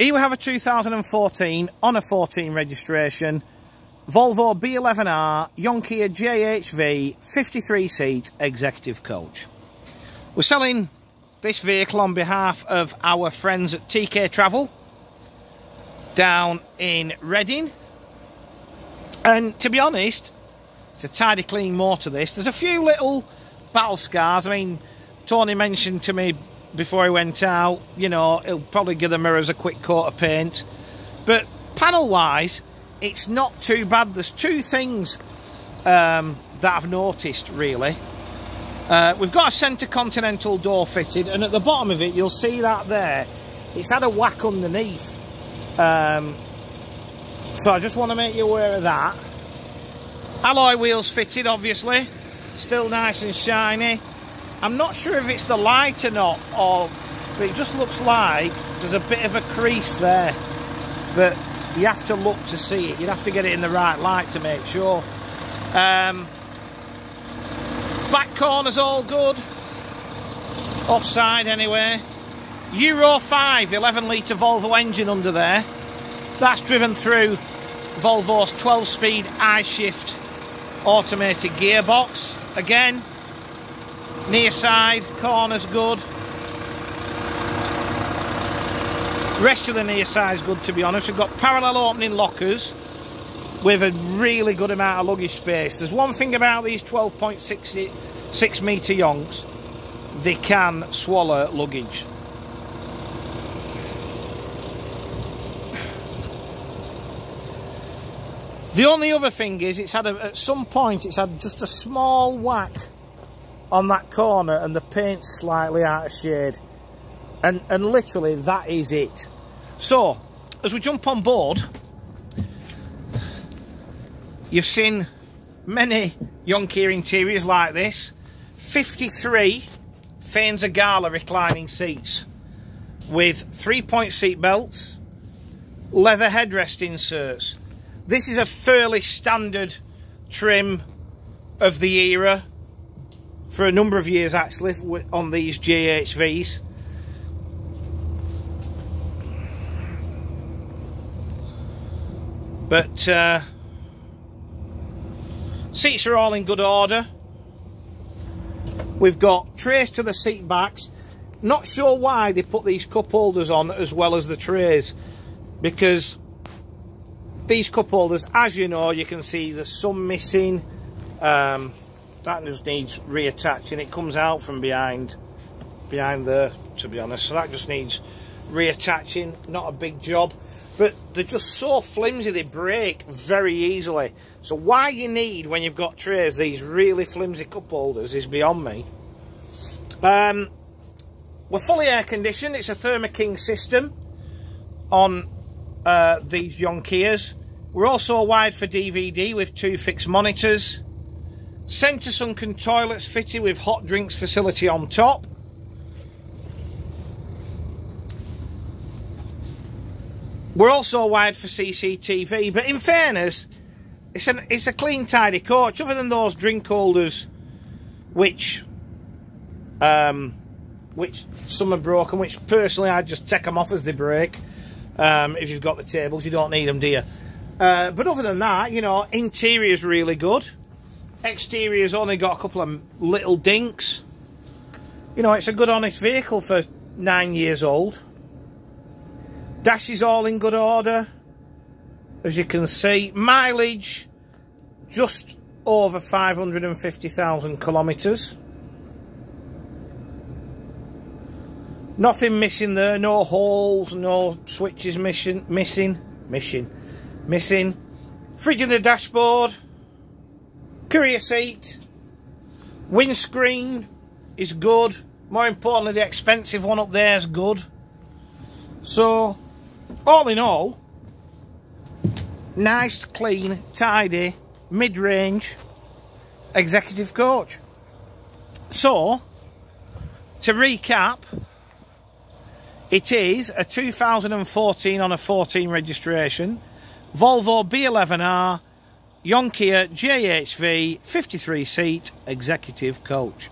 Here we have a 2014 on a 14 registration Volvo B11R Jonckheere JHV 53 seat executive coach. We're selling this vehicle on behalf of our friends at TK Travel down in Reading. And to be honest, it's a tidy clean motor this. There's a few little battle scars. I mean, Tony mentioned to me before he went out, you know, he'll probably give the mirrors a quick coat of paint. But panel-wise, it's not too bad. There's two things um, that I've noticed, really. Uh, we've got a centre continental door fitted, and at the bottom of it, you'll see that there. It's had a whack underneath. Um, so I just want to make you aware of that. Alloy wheels fitted, obviously. Still nice and shiny. I'm not sure if it's the light or not, or but it just looks like there's a bit of a crease there. But you have to look to see it. You'd have to get it in the right light to make sure. Um, back corner's all good. Offside anyway. Euro 5 11 litre Volvo engine under there. That's driven through Volvo's 12 speed I-Shift automated gearbox. Again, near side, corner's good. Rest of the near side is good to be honest. We've got parallel opening lockers with a really good amount of luggage space. There's one thing about these 12.6 metre yonks, they can swallow luggage. The only other thing is it's had a, at some point it's had just a small whack on that corner and the paint's slightly out of shade. And, and literally that is it. So, as we jump on board, you've seen many Jonckheere interiors like this. 53 Faenza Gala reclining seats with three-point seat belts, leather headrest inserts. This is a fairly standard trim of the era for a number of years actually on these JHVs. But uh, seats are all in good order. We've got trays to the seat backs. Not sure why they put these cup holders on as well as the trays. Because these cup holders, as you know, you can see there's some missing. Um, that just needs reattaching. It comes out from behind, behind there, to be honest. So that just needs reattaching. Not a big job but they're just so flimsy they break very easily so why you need when you've got trays these really flimsy cup holders is beyond me um, we're fully air conditioned it's a Thermo-King system on uh, these Jonckheeres we're also wired for DVD with two fixed monitors centre sunken toilets fitted with hot drinks facility on top We're also wired for CCTV, but in fairness, it's an it's a clean, tidy coach. Other than those drink holders, which um, which some are broken, which personally I'd just take them off as they break. Um, if you've got the tables, you don't need them, do you? Uh, but other than that, you know, interior's really good. Exterior's only got a couple of little dinks. You know, it's a good, honest vehicle for nine years old. Dash is all in good order. As you can see, mileage just over 550,000 kilometres. Nothing missing there, no holes, no switches missing, missing, missing, missing. Fridge in the dashboard, courier seat, windscreen is good. More importantly, the expensive one up there is good. So, all in all, nice, clean, tidy, mid-range executive coach. So, to recap, it is a 2014 on a 14 registration, Volvo B11R, Jonckheere JHV 53 seat executive coach.